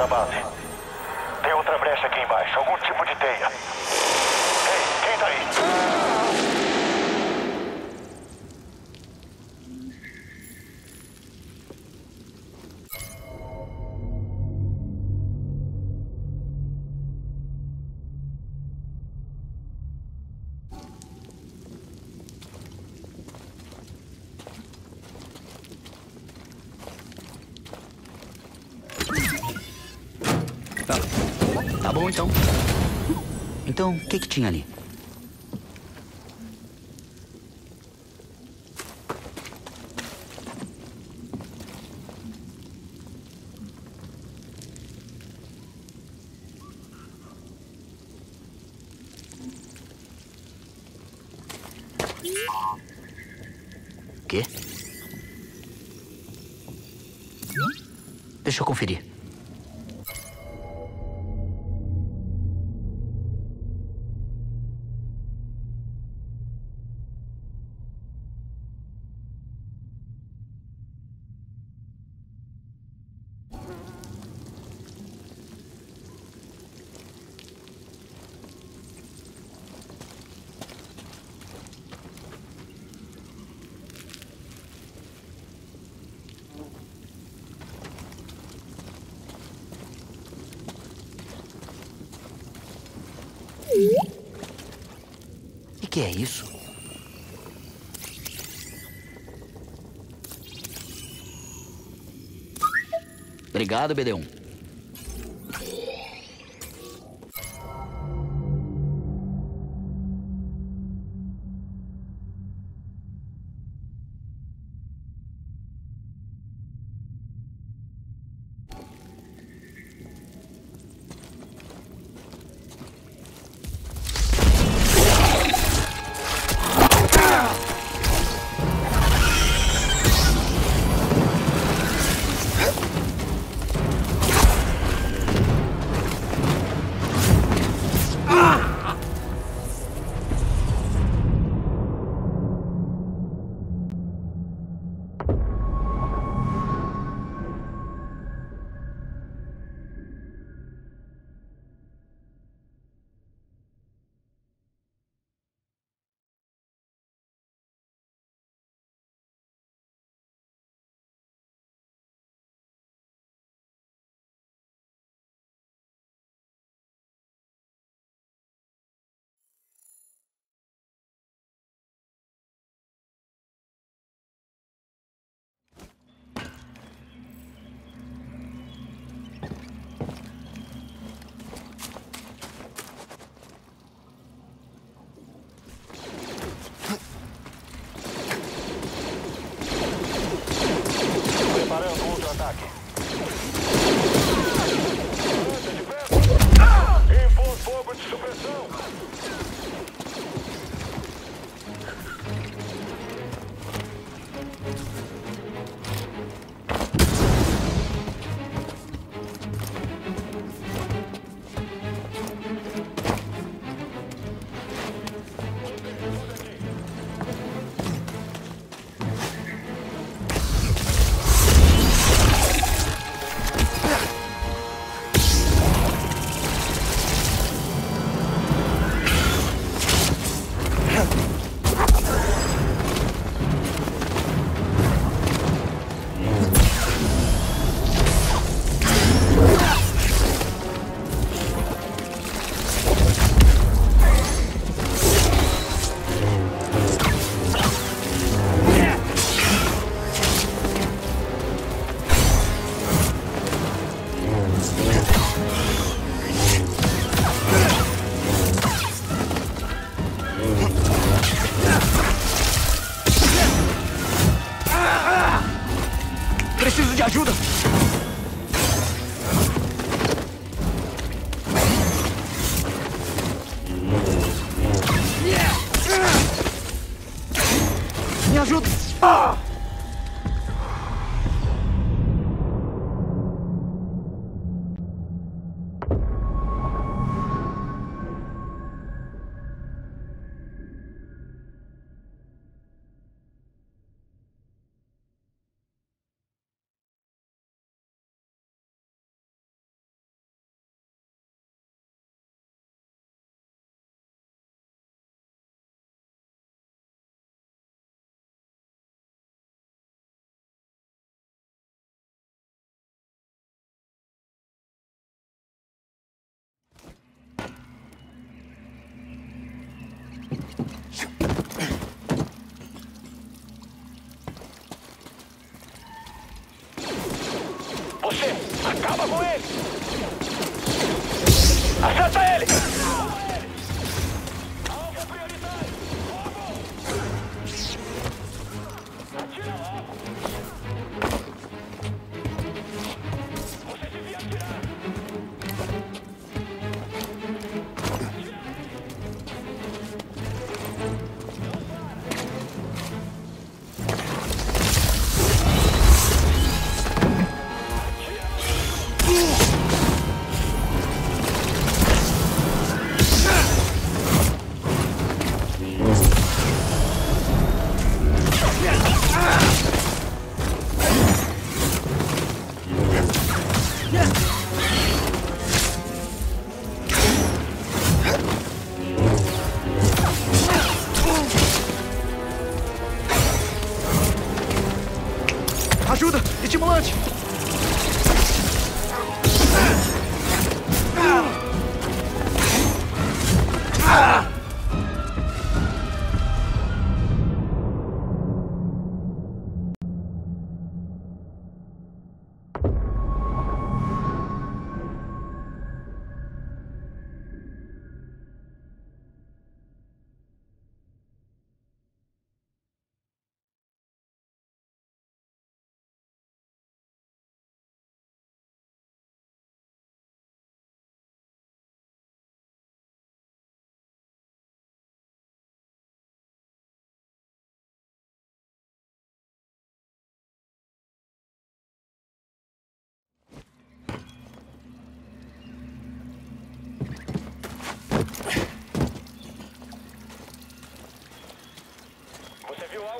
Patrulha pra base. Tem outra brecha aqui embaixo. Algum tipo de teia. Que que tinha ali? Que, é isso? Obrigado, BD1. Acaba com ele! Acerta ele!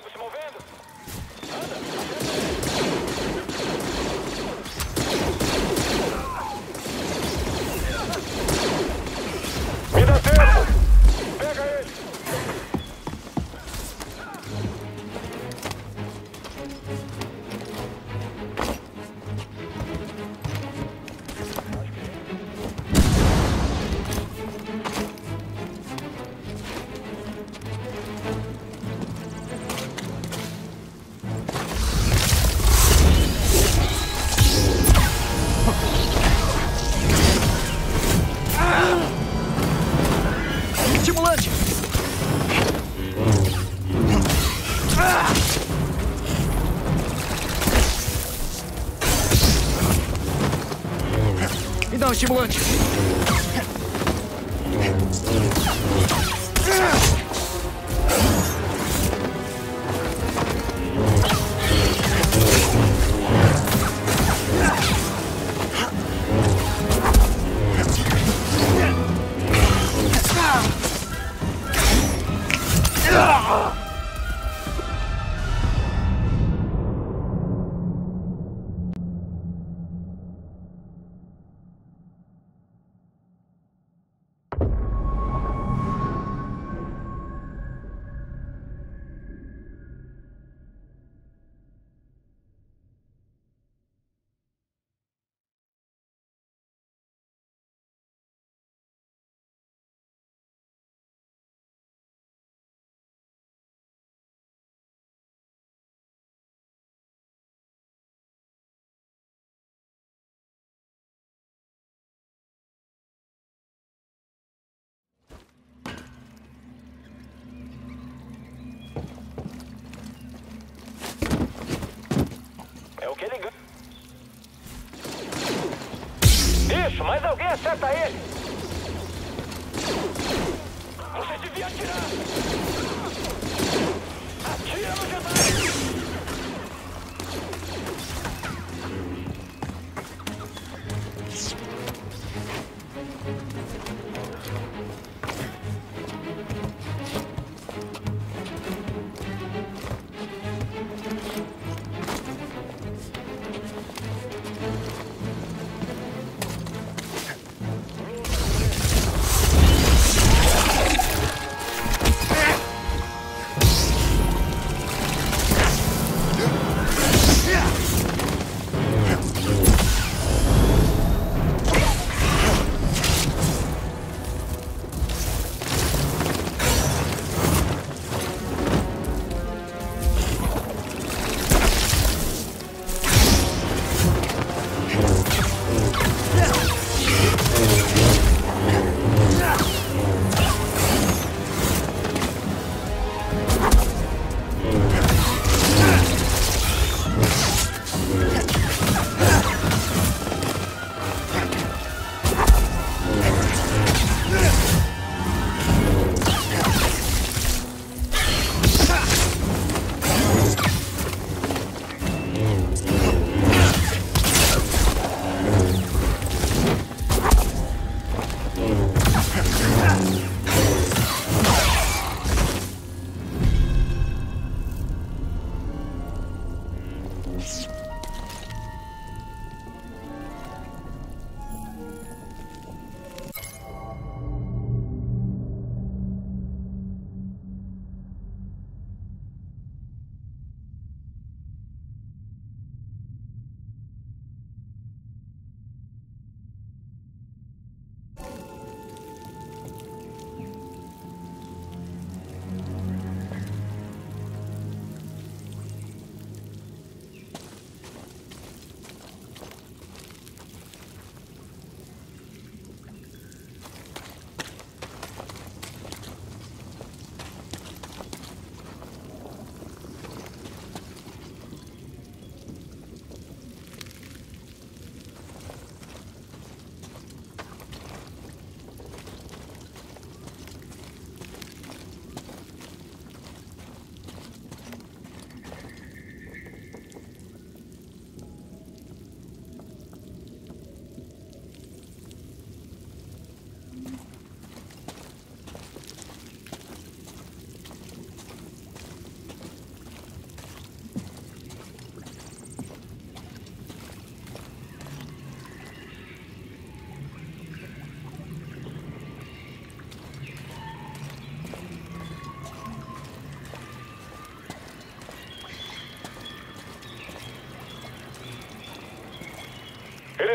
Algo se movendo? Me dá um estimulante! É o que ele ganha. Isso, mas alguém acerta ele! Você devia atirar!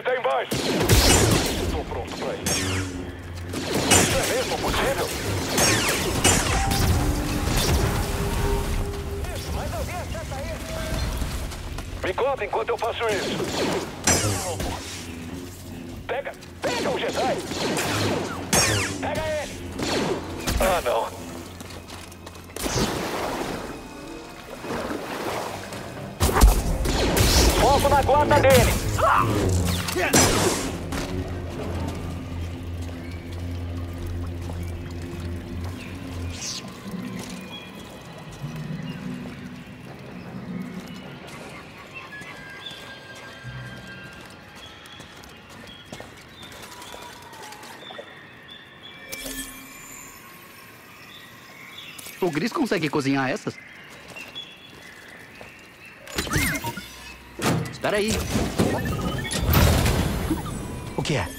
Ele tá embaixo. Tô pronto pra isso. Isso é mesmo possível? Isso, mas alguém acerta ele. Me conta enquanto eu faço isso. O Gris consegue cozinhar essas? Espera aí. O que é?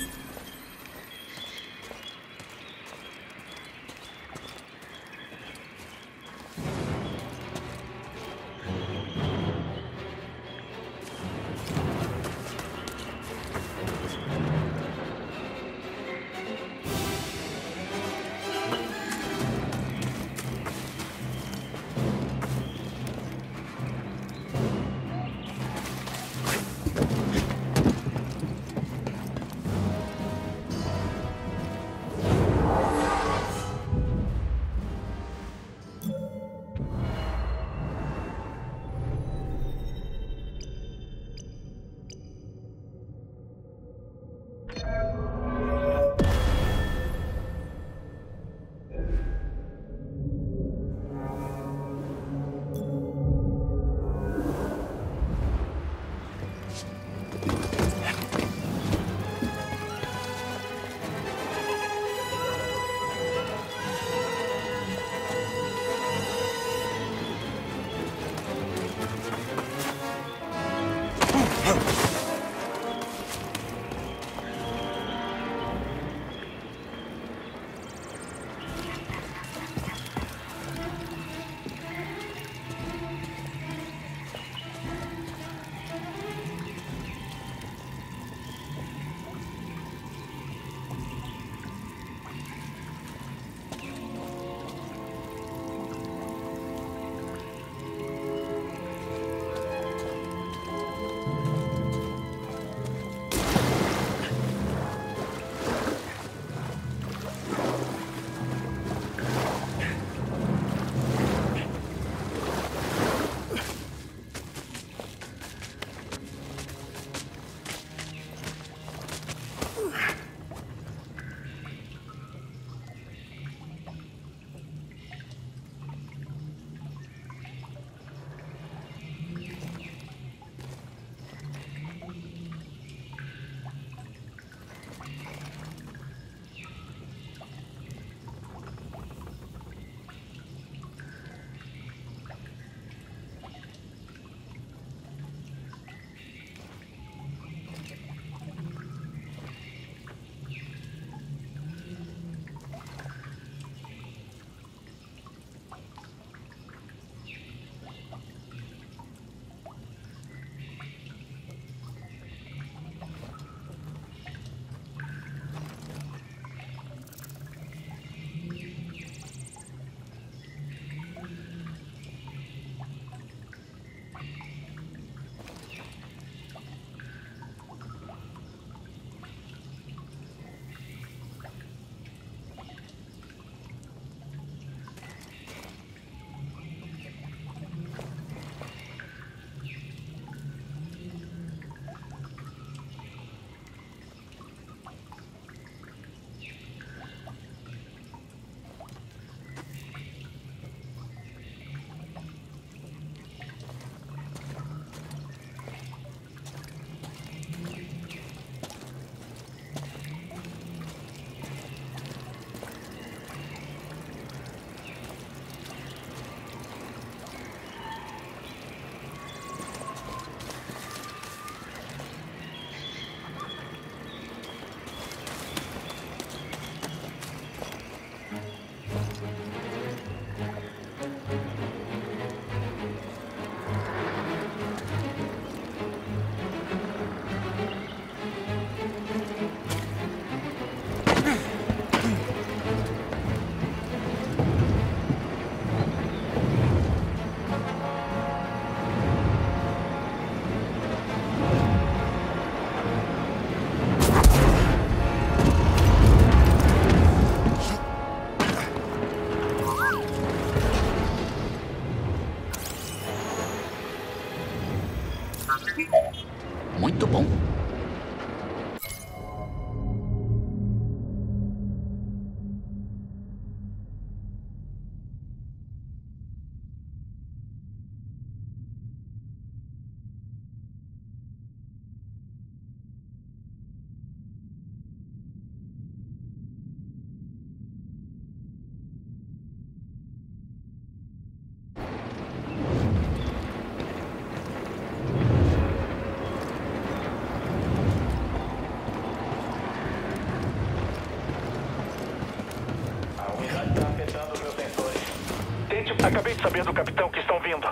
Acabei de saber do capitão que estão vindo.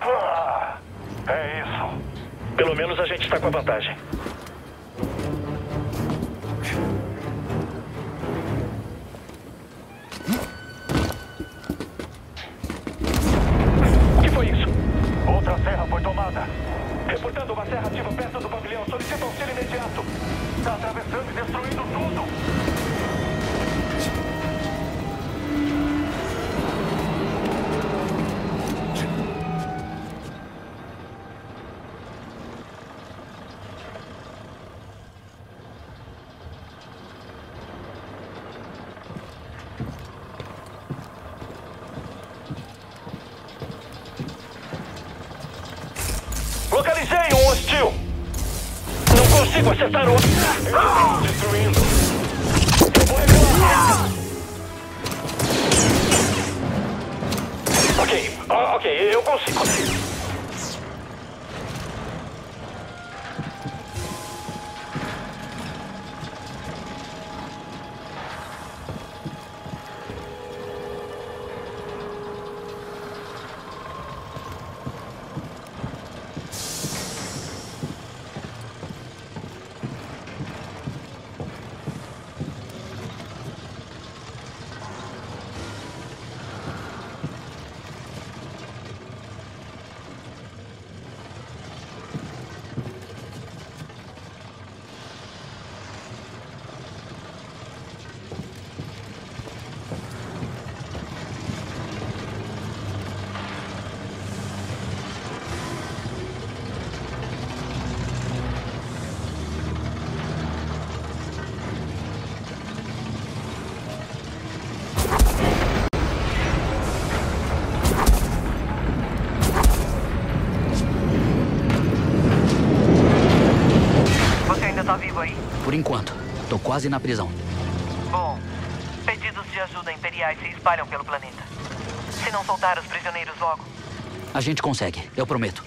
Ah, é isso. Pelo menos a gente está com a vantagem. Quase na prisão. Bom, pedidos de ajuda imperiais se espalham pelo planeta. Se não soltar os prisioneiros logo, A gente consegue, eu prometo.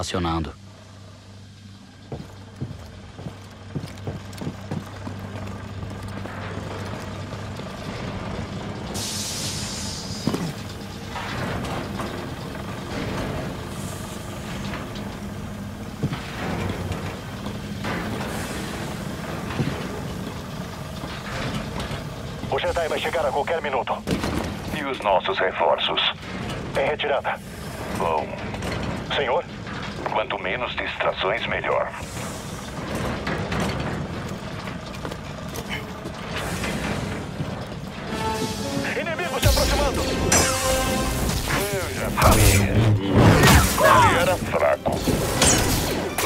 Acionando. O Jedi vai chegar a qualquer minuto. E os nossos reforços? Em retirada. Bom, Senhor? Quanto menos distrações, melhor. Inimigo se aproximando! Eu. Ele era fraco.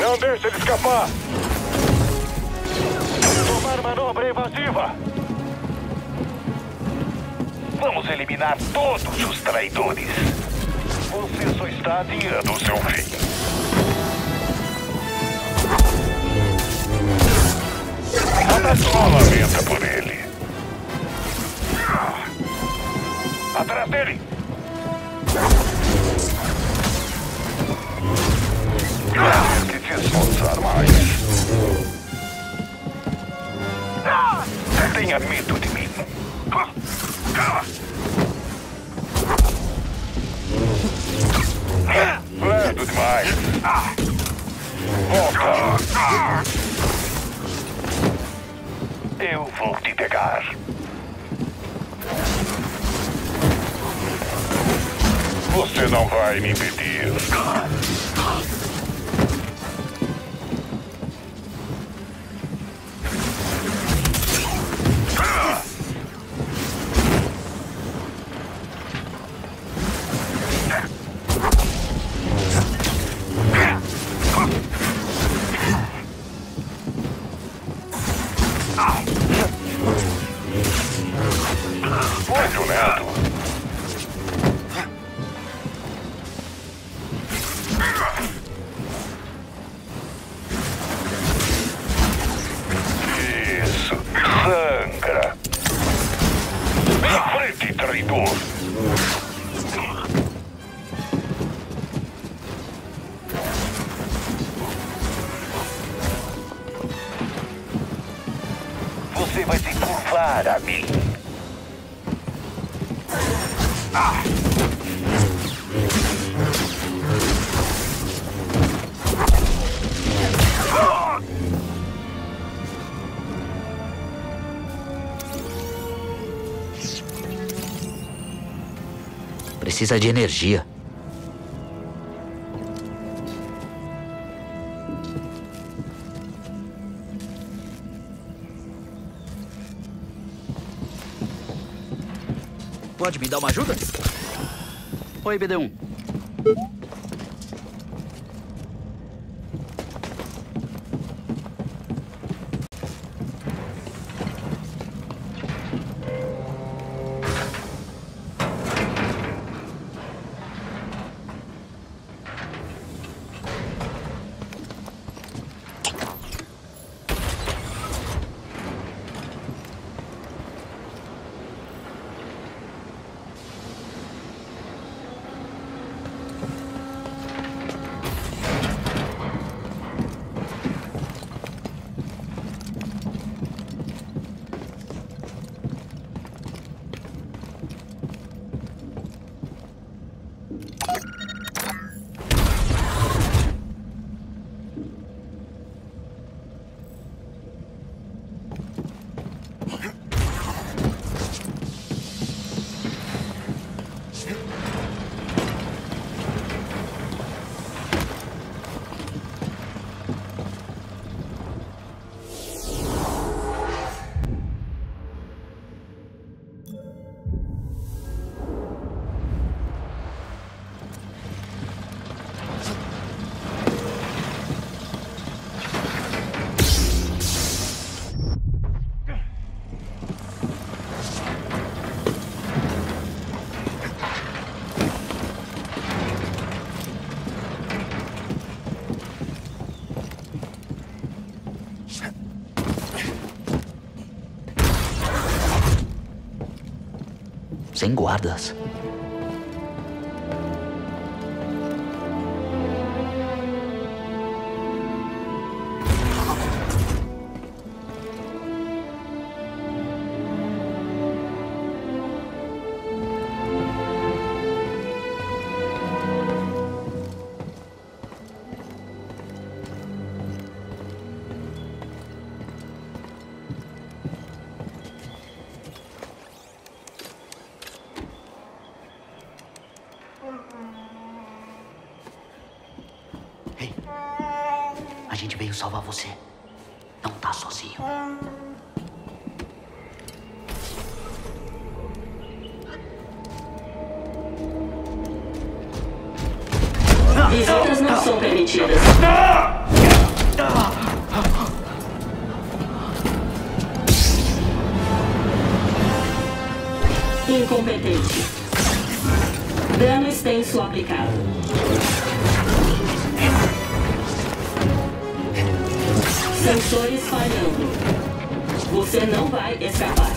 Não deixe ele escapar! Tomar manobra evasiva! Vamos eliminar todos os traidores. Você só está adiando o seu fim. só lamenta por ele. Atrás dele! Que te esforçar mais. Não tenha medo de mim. Lento demais. Volta! Eu vou te pegar. Você não vai me impedir. Precisa de energia. Pode me dar uma ajuda? Oi, BD1. Sem guardas. A gente veio salvar você. Não tá sozinho. Visitas não são permitidas. Incompetente. Dano extenso aplicado. Sensores falhando. Você não vai escapar.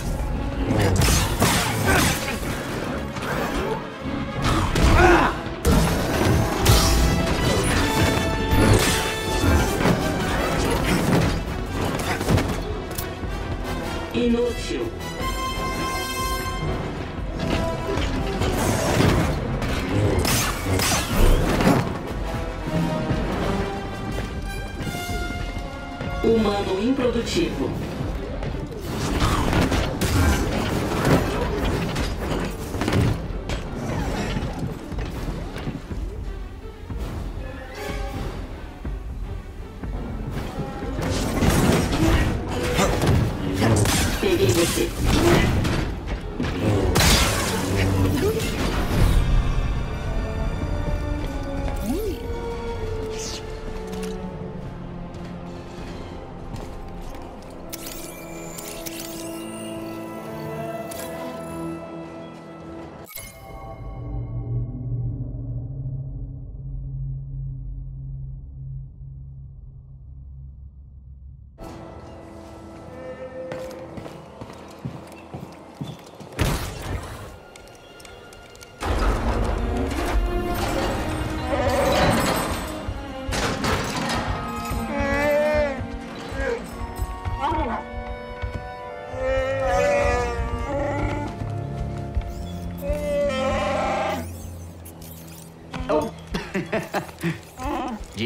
Inútil. Improdutivo.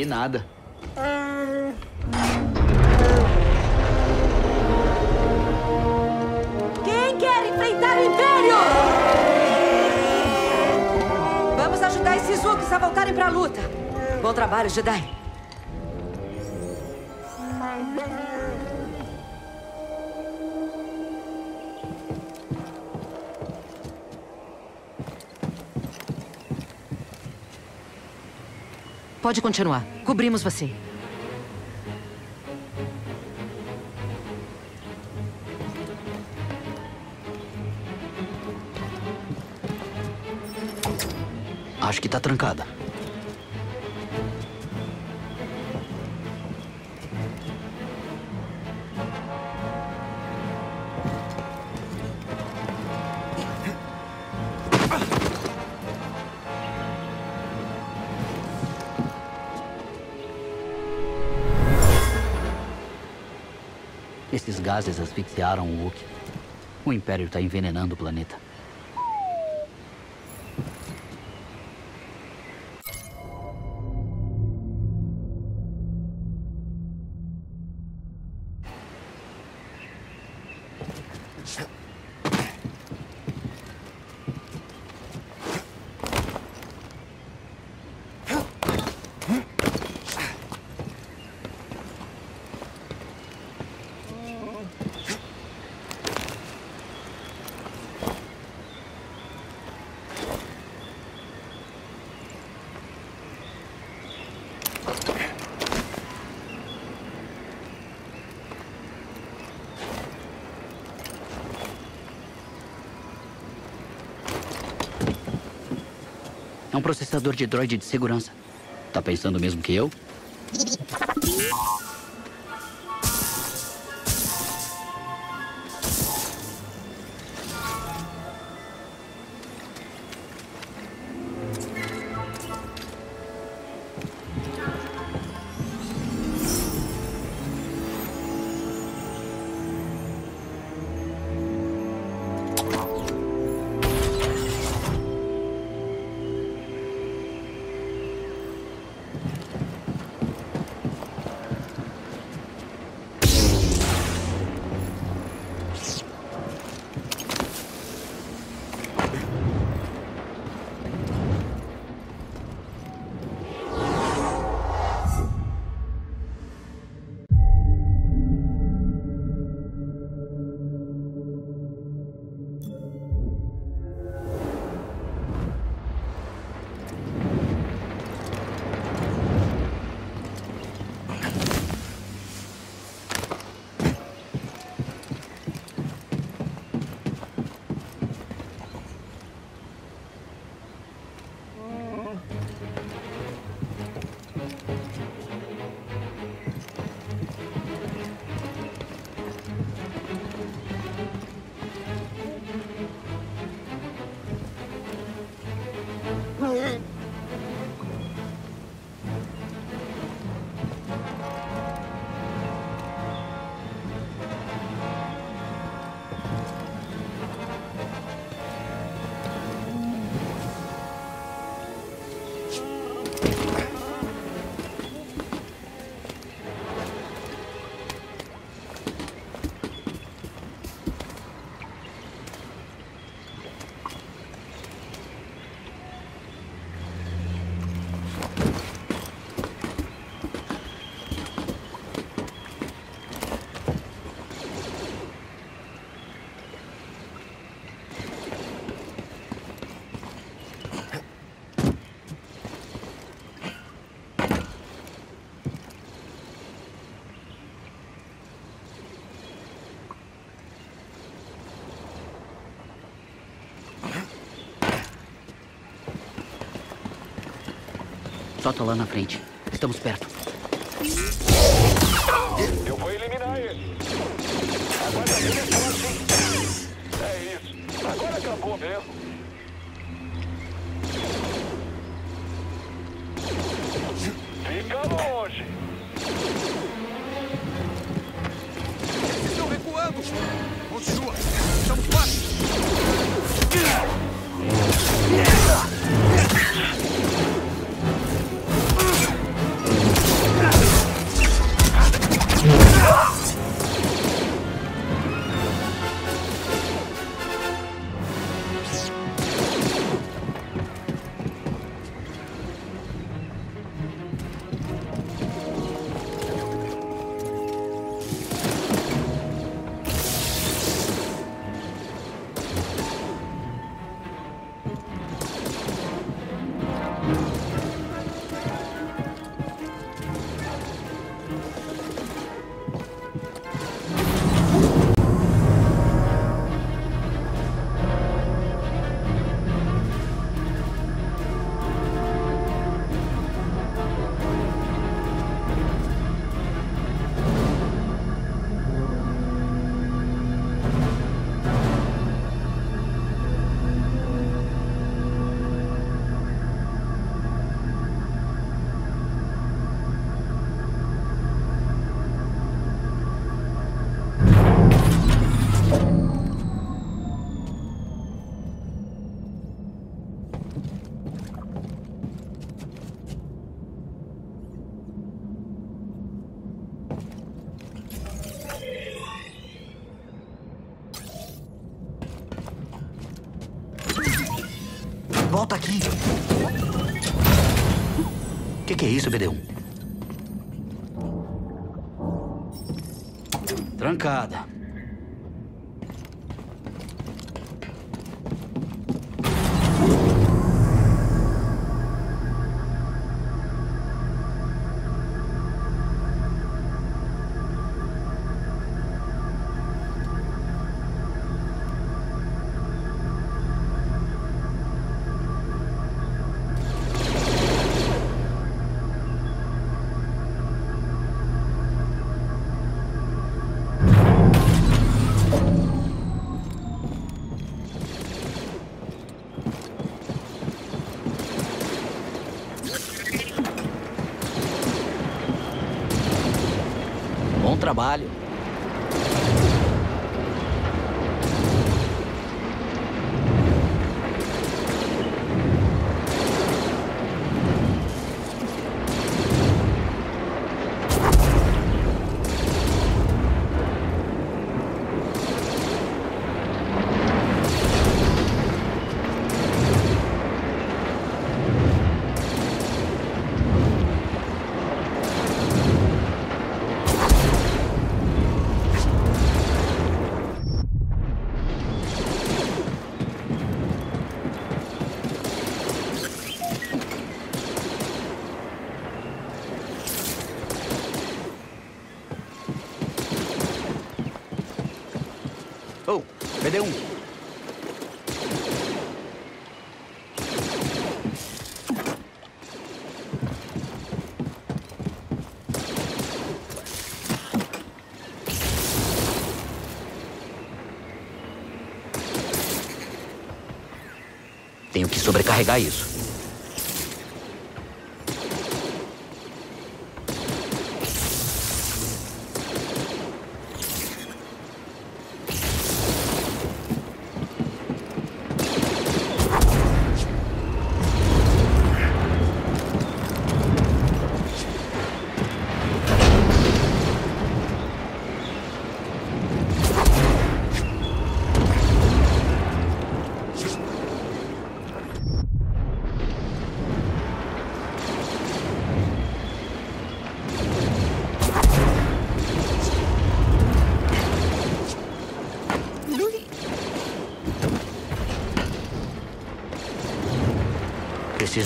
Nada. Quem quer enfrentar o Império? Vamos ajudar esses Zooks a voltarem pra luta. Bom trabalho, Jedi. Pode continuar. Cobrimos você. Acho que tá trancada. Gases asfixiaram o Wookiee. O Império está envenenando o planeta. Processador de droid de segurança. Tá pensando mesmo que eu? Solta lá na frente. Estamos perto. Eu vou eliminar ele. Agora ele assim. É isso. Agora acabou mesmo. Fica longe. Eles estão recuando! Continua! Estamos quase! Volta aqui. O que, que é isso, BD1? Trancada. Trabalho. Oh, BD1. Tenho que sobrecarregar isso.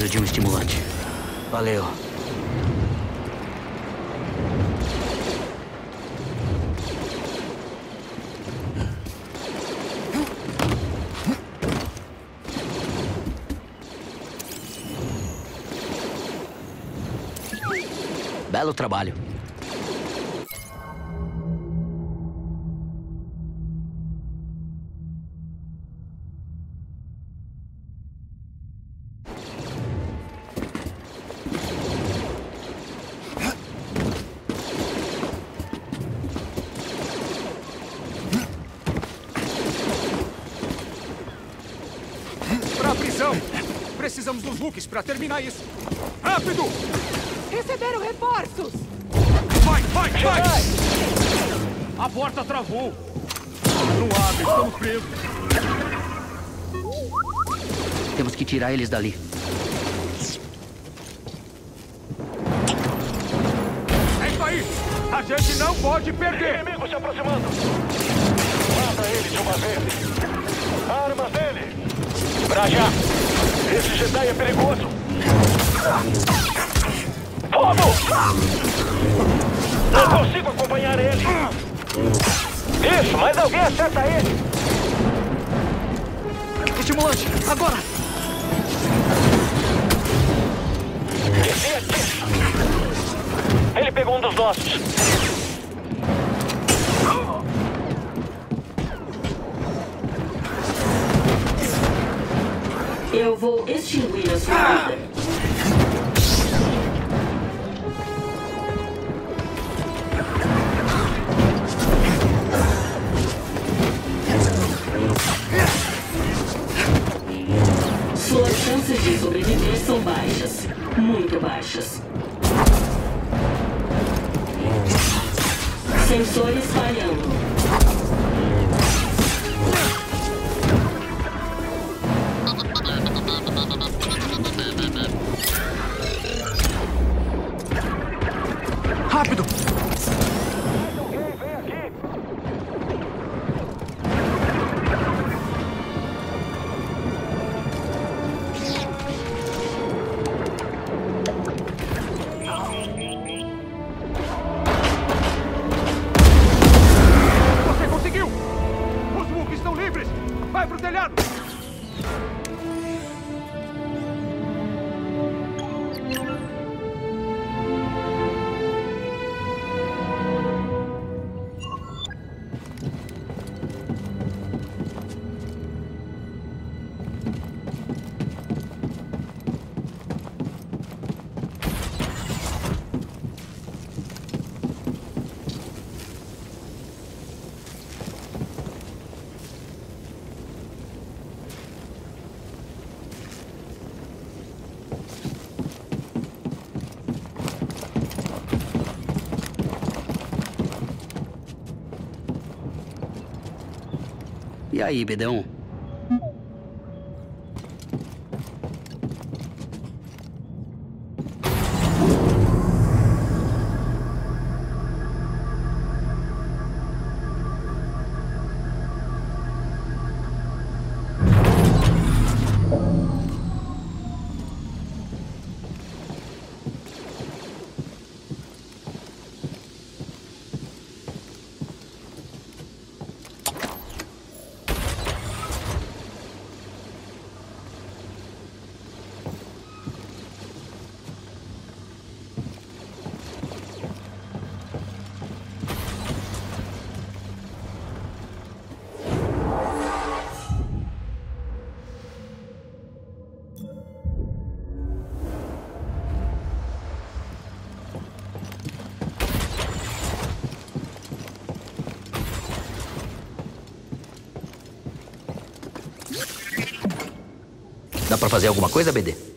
Preciso de um estimulante. Valeu. Belo trabalho. Precisamos dos Hulks pra terminar isso! Rápido! Receberam reforços! Vai, vai, vai! A porta travou! Não abre, estamos presos! Temos que tirar eles dali. É isso aí! A gente não pode perder! Inimigo se aproximando. Mata ele de uma vez. Armas dele. Pra já. Esse Jedi é perigoso. Fogo! Não consigo acompanhar ele. Isso, mas alguém acerta ele. Estimulante, agora! Ele pegou um dos nossos. Vou extinguir a sua Rápido! Aí, Bedão? Dá pra fazer alguma coisa, BD?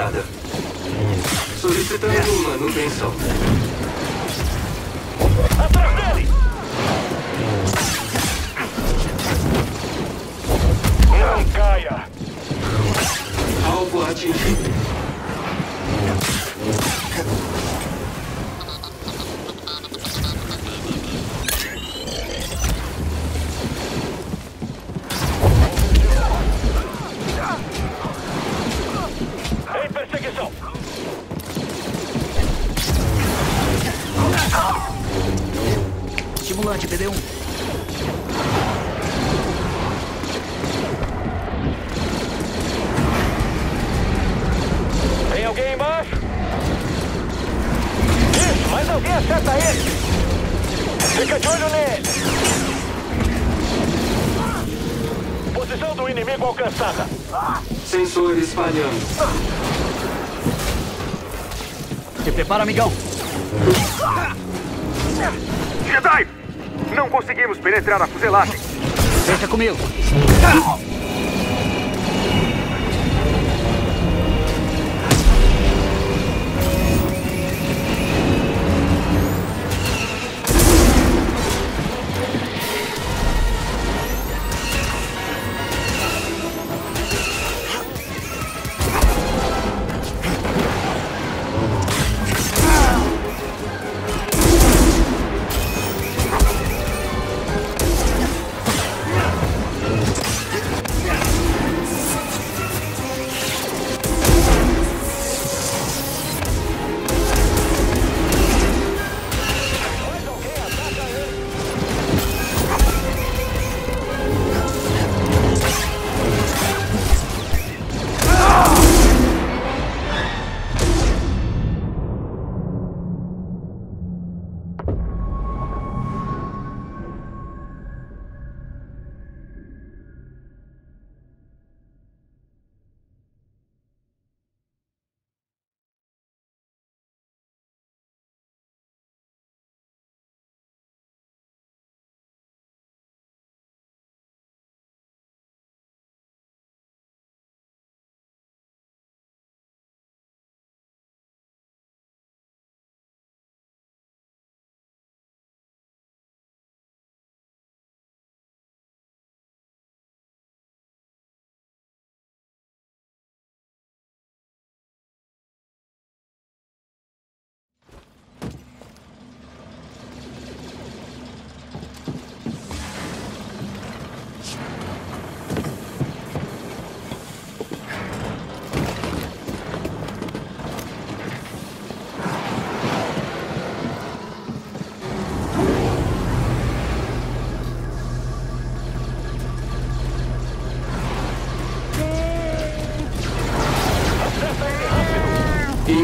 Detectada. Solicitando manutenção. Atrás dele! Não caia! Alvo atingido. Falhando. Se prepara, amigão. Jedi! Não conseguimos penetrar a fuselagem. Deixa comigo.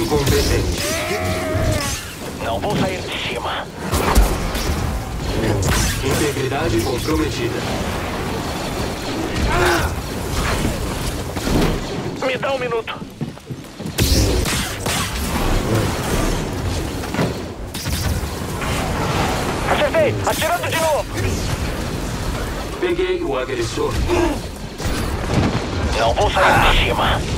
Incompetente. Não vou sair de cima. Integridade comprometida. Me dá um minuto. Acertei! Atirando de novo! Peguei o agressor. Não vou sair de cima.